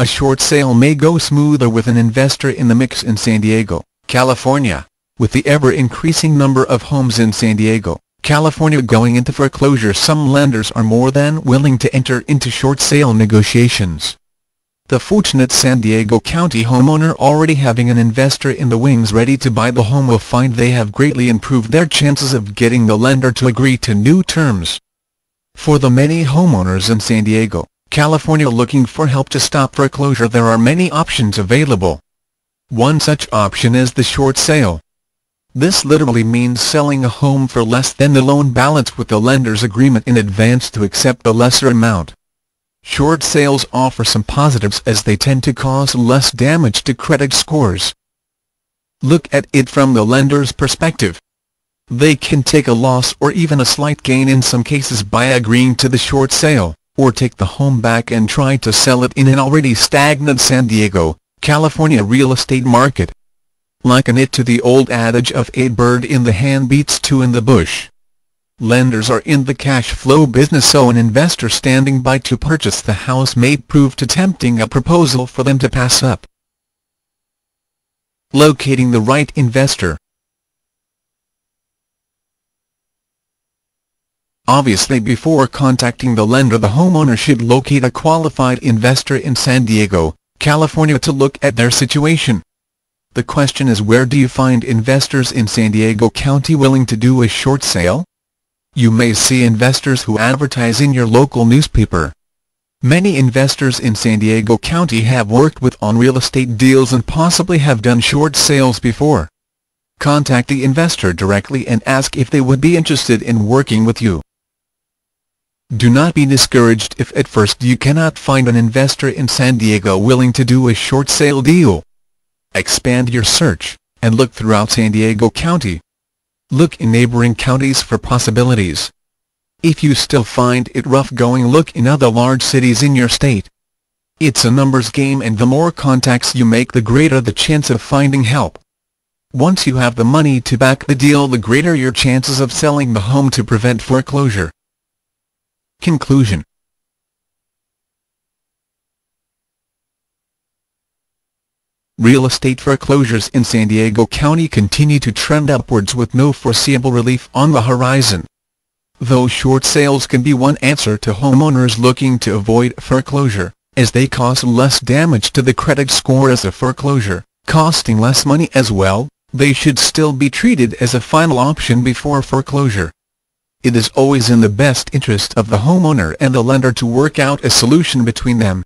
a short sale may go smoother with an investor in the mix in San Diego, California. With the ever-increasing number of homes in San Diego, California going into foreclosure some lenders are more than willing to enter into short sale negotiations. The fortunate San Diego County homeowner already having an investor in the wings ready to buy the home will find they have greatly improved their chances of getting the lender to agree to new terms. For the many homeowners in San Diego, California looking for help to stop foreclosure there are many options available. One such option is the short sale. This literally means selling a home for less than the loan balance with the lender's agreement in advance to accept the lesser amount. Short sales offer some positives as they tend to cause less damage to credit scores. Look at it from the lender's perspective. They can take a loss or even a slight gain in some cases by agreeing to the short sale, or take the home back and try to sell it in an already stagnant San Diego, California real estate market. Liken it to the old adage of a bird in the hand beats two in the bush. Lenders are in the cash flow business so an investor standing by to purchase the house may prove too tempting a proposal for them to pass up. Locating the right investor Obviously before contacting the lender the homeowner should locate a qualified investor in San Diego, California to look at their situation. The question is where do you find investors in San Diego County willing to do a short sale? You may see investors who advertise in your local newspaper. Many investors in San Diego County have worked with on real estate deals and possibly have done short sales before. Contact the investor directly and ask if they would be interested in working with you. Do not be discouraged if at first you cannot find an investor in San Diego willing to do a short sale deal. Expand your search, and look throughout San Diego County. Look in neighboring counties for possibilities. If you still find it rough going look in other large cities in your state. It's a numbers game and the more contacts you make the greater the chance of finding help. Once you have the money to back the deal the greater your chances of selling the home to prevent foreclosure. Conclusion real estate foreclosures in San Diego County continue to trend upwards with no foreseeable relief on the horizon. Though short sales can be one answer to homeowners looking to avoid foreclosure, as they cause less damage to the credit score as a foreclosure, costing less money as well, they should still be treated as a final option before foreclosure. It is always in the best interest of the homeowner and the lender to work out a solution between them.